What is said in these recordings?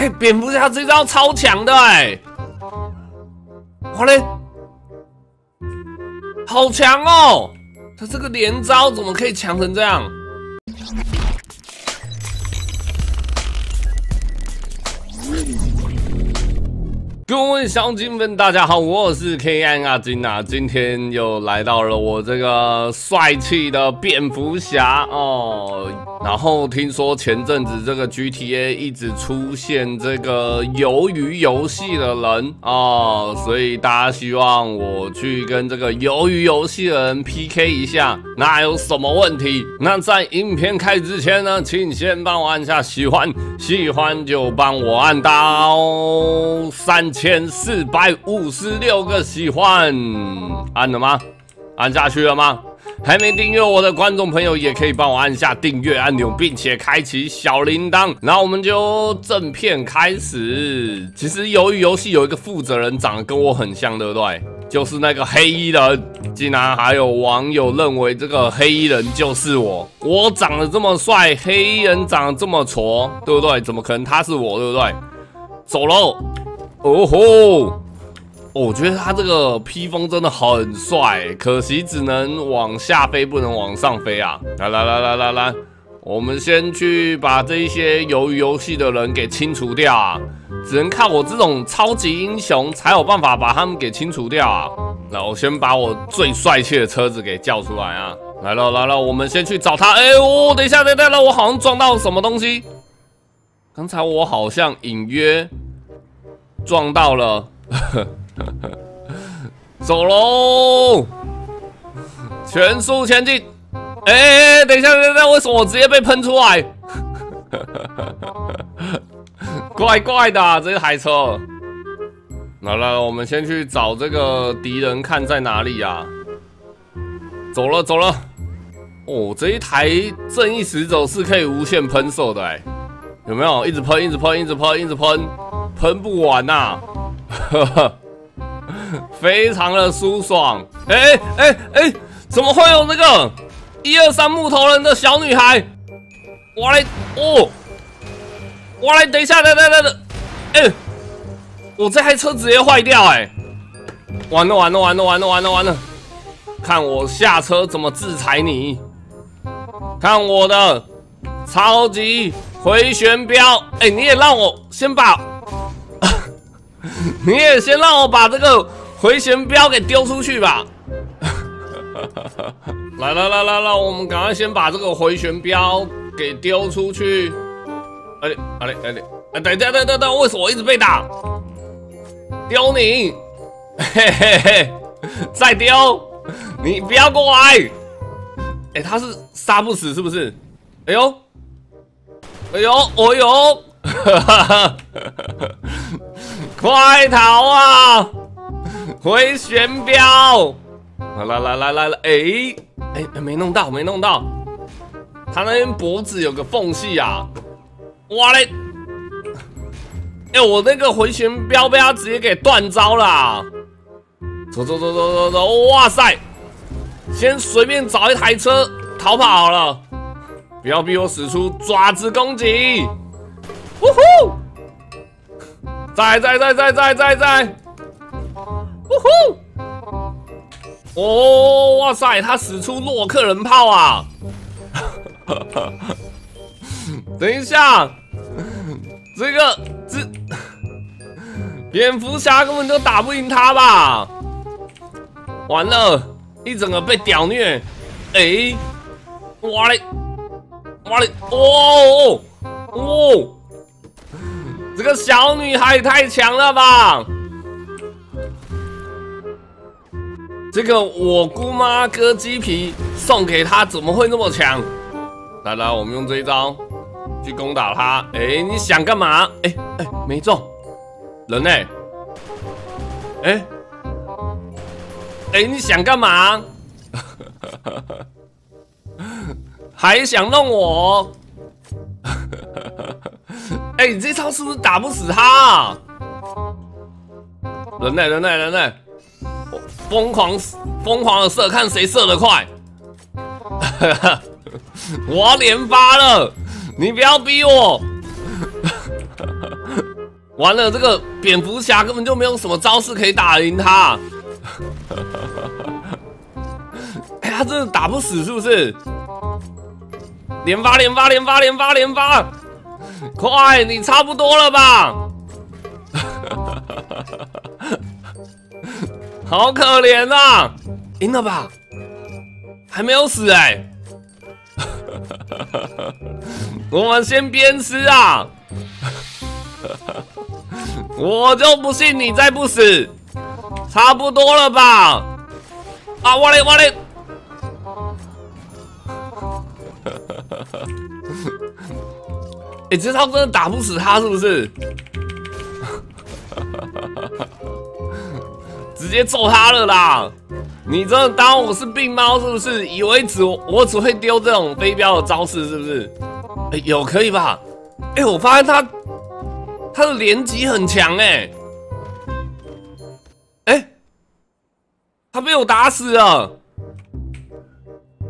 哎，蝙蝠侠这招超强的哎！哇嘞，好强哦！他这个连招怎么可以强成这样？各位乡亲们，大家好，我是 K N 阿金啊，今天又来到了我这个帅气的蝙蝠侠哦。然后听说前阵子这个 G T A 一直出现这个鱿鱼游戏的人哦，所以大家希望我去跟这个鱿鱼游戏的人 P K 一下，那有什么问题？那在影片开始之前呢，请先帮我按下喜欢，喜欢就帮我按到三。千四百五十六个喜欢，按了吗？按下去了吗？还没订阅我的观众朋友也可以帮我按下订阅按钮，并且开启小铃铛。那我们就正片开始。其实由于游戏有一个负责人长得跟我很像，对不对？就是那个黑衣人。竟然还有网友认为这个黑衣人就是我。我长得这么帅，黑衣人长得这么矬，对不对？怎么可能他是我，对不对？走喽。哦吼！我觉得他这个披风真的很帅，可惜只能往下飞，不能往上飞啊！来来来来来来，我们先去把这一些鱿鱼游戏的人给清除掉啊！只能靠我这种超级英雄才有办法把他们给清除掉啊！那我先把我最帅气的车子给叫出来啊！来了来了，我们先去找他。哎呦，等一下等一下，我好像撞到什么东西。刚才我好像隐约。撞到了，走喽！全速前进！哎，等一下，等一下，为什么我直接被喷出来？怪怪的，这台车。来了，我们先去找这个敌人，看在哪里呀？走了，走了。哦，这一台正义使者是可以无限喷射的，哎，有没有？一直喷，一直喷，一直喷，一直喷。喷不完呐，非常的舒爽。哎哎哎，怎么会有那个一二三木头人的小女孩？我来哦，我来，等一下，等等等等，哎，我这台车直接坏掉，哎，完了完了完了完了完了完了，看我下车怎么制裁你？看我的超级回旋镖，哎，你也让我先把。你也先让我把这个回旋镖给丢出去吧。来来来来来，我们赶快先把这个回旋镖给丢出去。哎嘞哎嘞哎嘞，哎等等等等等，为什么我一直被打？丢你！嘿嘿嘿，再丢！你不要过来！哎，他是杀不死是不是？哎呦，哎呦，哎呦！哈哈哈！快逃啊！回旋镖！来来来来来，哎哎，没弄到，没弄到。他那边脖子有个缝隙啊！哇嘞！哎，我那个回旋镖被他直接给断招了。走走走走走走！哇塞！先随便找一台车逃跑好了，不要逼我使出爪子攻击。呜呼！在在在在在在在！呜呼！哦，哇塞，他使出洛克人炮啊！等一下，这个这蝙蝠侠根本就打不赢他吧？完了，一整个被屌虐！哎，哇嘞，哇嘞，哦哦！这个小女孩太强了吧！这个我姑妈割鸡皮送给她，怎么会那么强？来来，我们用这一招去攻打她。哎，你想干嘛？哎哎，没中人呢？哎哎，你想干嘛？还想弄我？哎，你这招是不是打不死他？人呢？人呢？人呢？疯狂疯狂的射，看谁射得快！我要连发了，你不要逼我！完了，这个蝙蝠侠根本就没有什么招式可以打赢他。哎，他真的打不死是不是？连发连发连发连发连发，快，你差不多了吧？好可怜啊！赢了吧？还没有死哎！我们先鞭尸啊！我就不信你再不死，差不多了吧？啊，我嘞我嘞！哎，这招真的打不死他是不是？直接揍他了啦！你真的当我是病猫是不是？以为只我只会丢这种飞镖的招式是不是？哎，有可以吧？哎，我发现他他的连击很强哎！哎，他被我打死了！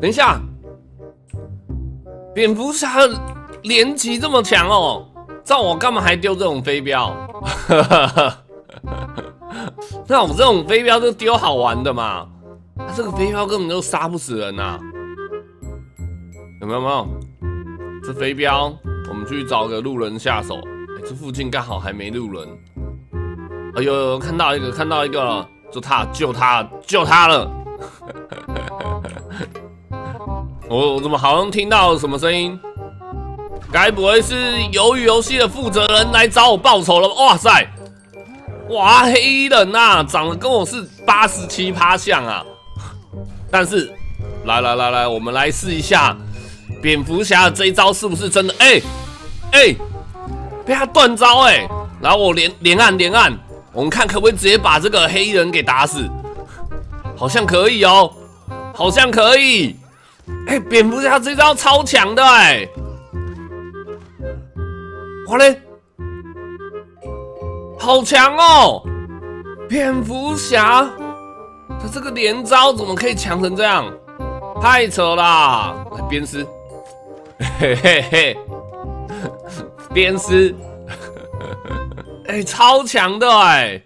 等一下，蝙蝠侠连击这么强哦，照我干嘛还丢这种飞镖？那我这种飞镖就丢好玩的嘛，他这个飞镖根本就杀不死人呐，有没有？没有？这飞镖，我们去找个路人下手。哎，这附近刚好还没路人。哎呦，看到一个，看到一个，就他，救他，救他了。我我怎么好像听到什么声音？该不会是鱿鱼游戏的负责人来找我报仇了？哇塞！哇，黑衣人呐，长得跟我是八十七趴像啊！但是，来来来来，我们来试一下蝙蝠侠这一招是不是真的？哎哎，被他断招哎！然后我连连按连按，我们看可不可以直接把这个黑衣人给打死？好像可以哦，好像可以！哎，蝙蝠侠这招超强的哎！好嘞。好强哦！蝙蝠侠，他这个连招怎么可以强成这样？太扯啦！来鞭尸，嘿嘿嘿，鞭尸，哎，超强的哎！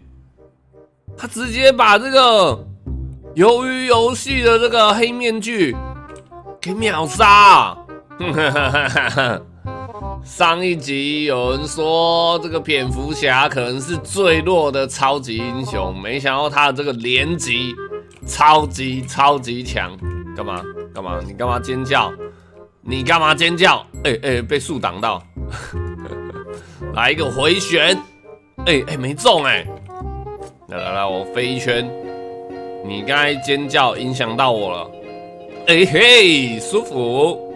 他直接把这个鱿鱼游戏的这个黑面具给秒杀！上一集有人说这个蝙蝠侠可能是最弱的超级英雄，没想到他的这个连击超级超级强。干嘛干嘛？你干嘛尖叫？你干嘛尖叫？哎哎，被树挡到。来一个回旋。哎哎，没中哎。来来来，我飞一圈。你刚才尖叫影响到我了。哎嘿，舒服。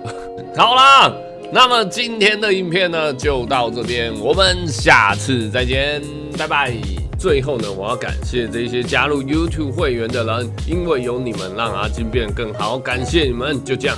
好了。那么今天的影片呢，就到这边，我们下次再见，拜拜。最后呢，我要感谢这些加入 YouTube 会员的人，因为有你们，让阿金变更好，感谢你们，就这样。